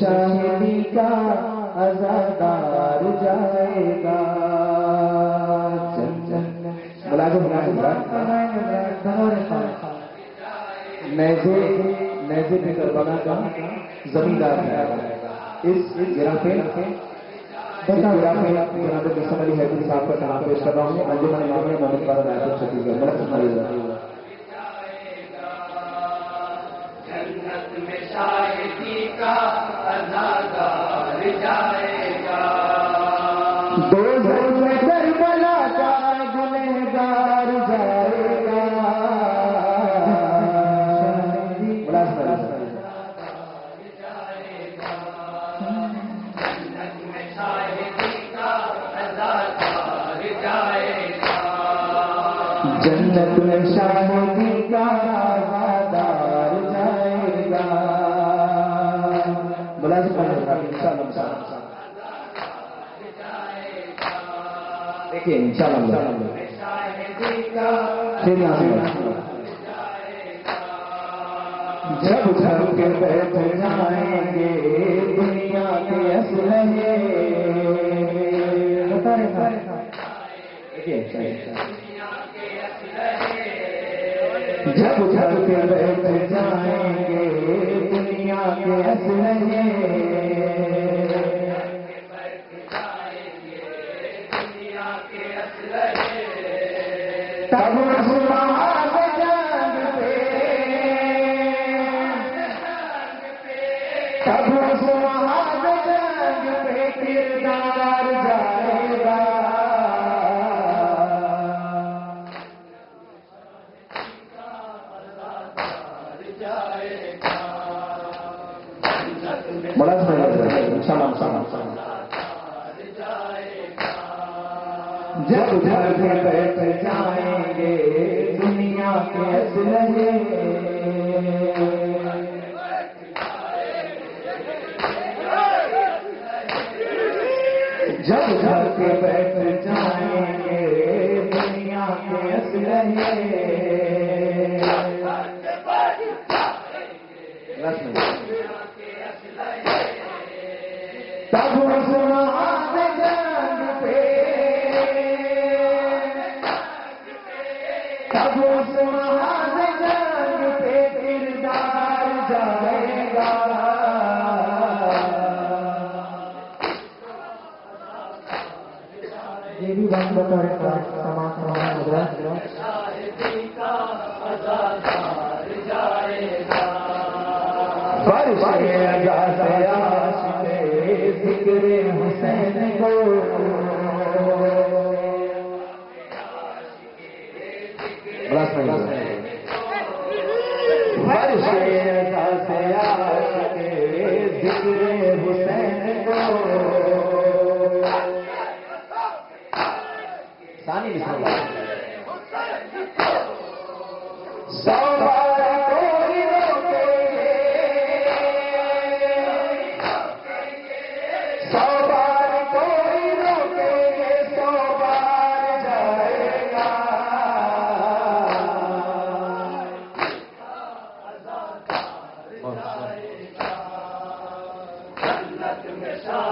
شاہدی کا ازادار جائے گا۔ نیزے نیزے پہ کربلا کا زمیندار ہے۔ اس گرافے جناب علی حیدر صاحب کا پیش کر رہا ہوں۔ انجمن محمد رائے چھتیس گڑھ بڑا جنت میں شاہدی جنت میں شاہدی کا آزادار جائے گا بلا دیکھیے ان شاء اللہ شاہدی کا پھر یہاں سے جب گھر کے بیٹھ جائیں گے دنیا کے اسلحے جب گھر کے بیٹھ جائیں گے دنیا کے اسلحے تب مسلمان میں بیٹھ جائیں گے دنیا کے اسلحے جب گھر کے بیٹھ جائیں گے دنیا کے اسلحے تب جائے گا یہ بھی بات بتا رہے سامان سامان گجرات شاہدی کا ذکر حسین کو فرش ادا سے عاشق ذکر حسین کو۔ ثانی مثال۔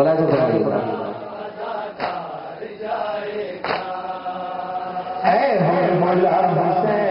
بلا جو اے ہے مولا حسین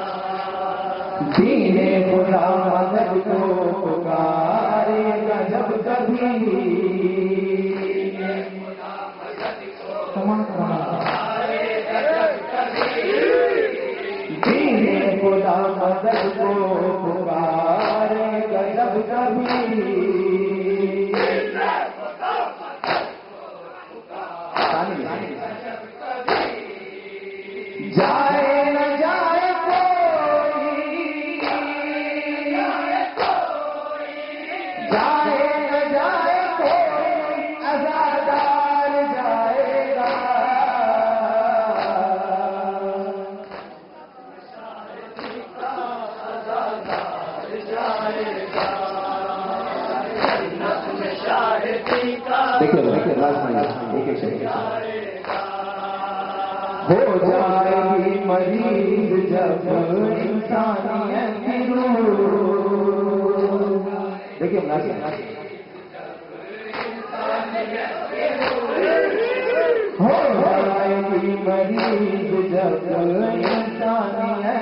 سینے بلا کو پکارے گا جب کبھی۔ سینے مدد کو پکارے گا جب کبھی۔ دیکھیے ایک ایک ہو جائے گی مریض جب انسانیت دیکھیے ہو جائے گی مریض جب انسانیت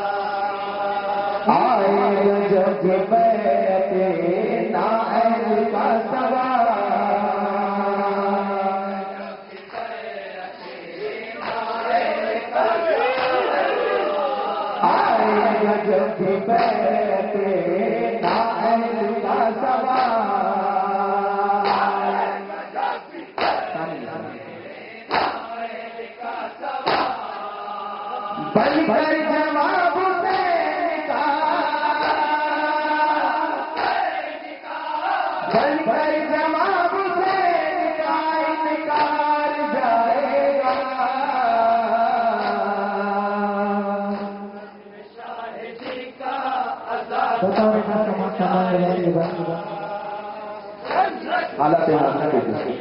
بل کر جواب کا۔ بل کر جواب کا انکار جائے گا۔ شاہدی کا ازادار حالت جائے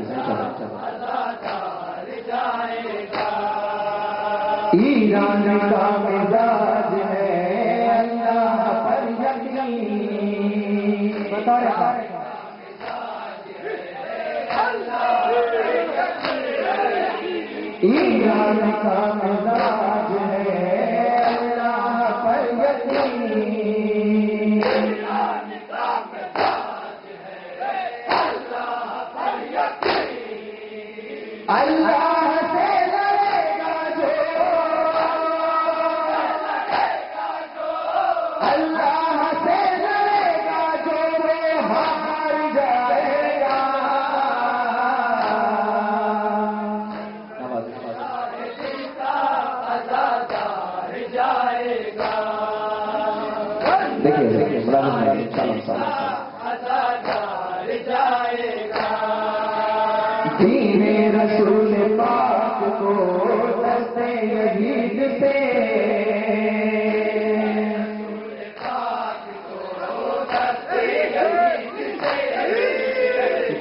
ایران کا مزاج ہے اللہ پر یقین اللہ دین رسول پاک کو دستے یزید سے۔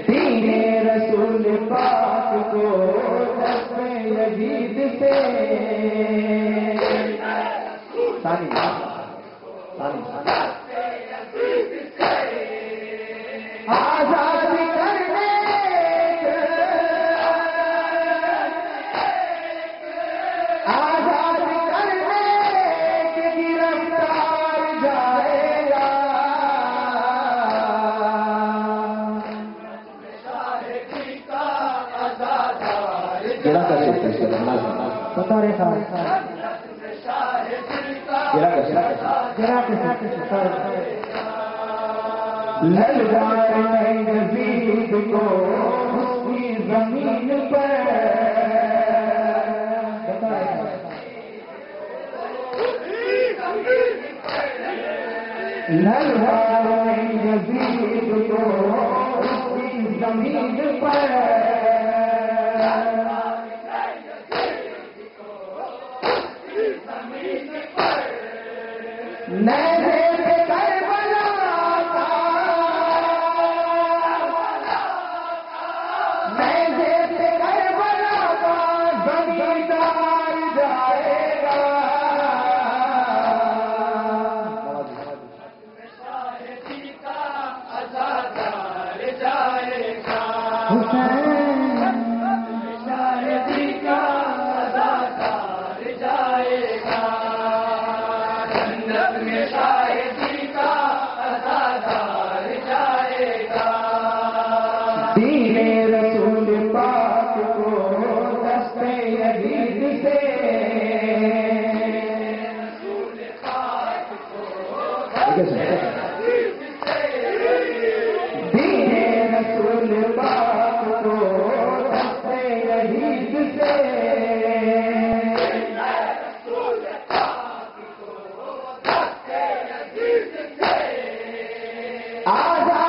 دین رسول پاک کو دستے یزید سے۔ بتا رہے شاہدی کا جڑا کر نزید کو اس کی زمین پر للکار میں نزید کو اس کی زمین پر Ah,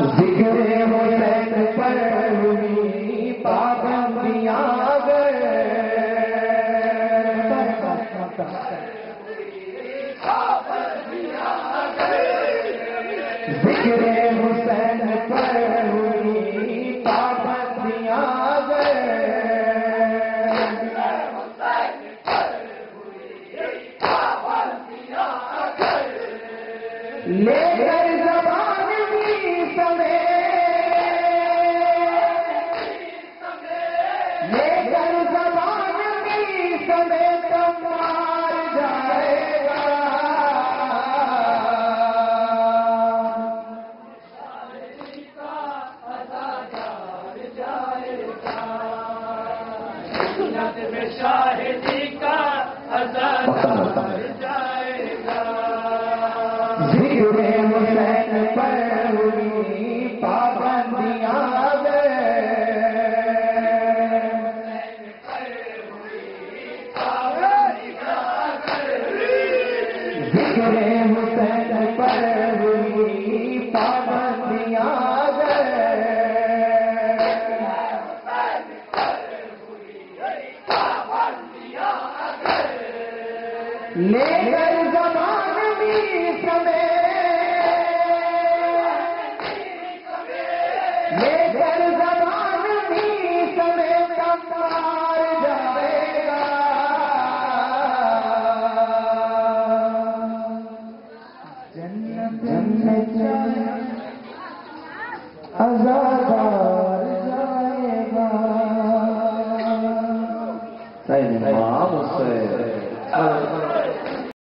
ذکر ہوسین پر ہوئی پابندیاں تجھے مجھے پر ہوئی پا